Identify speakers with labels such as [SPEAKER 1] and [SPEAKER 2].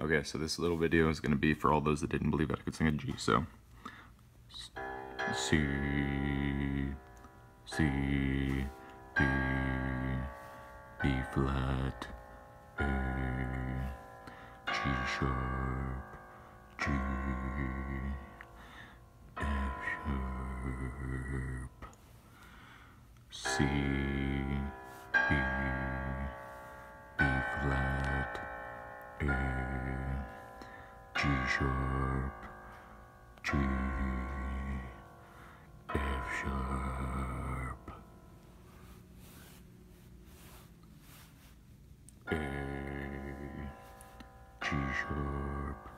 [SPEAKER 1] Okay, so this little video is going to be for all those that didn't believe that I could sing a G, so. C, C, B, B flat, A, G sharp, G, F sharp, C, G sharp, G, F sharp, A, G sharp,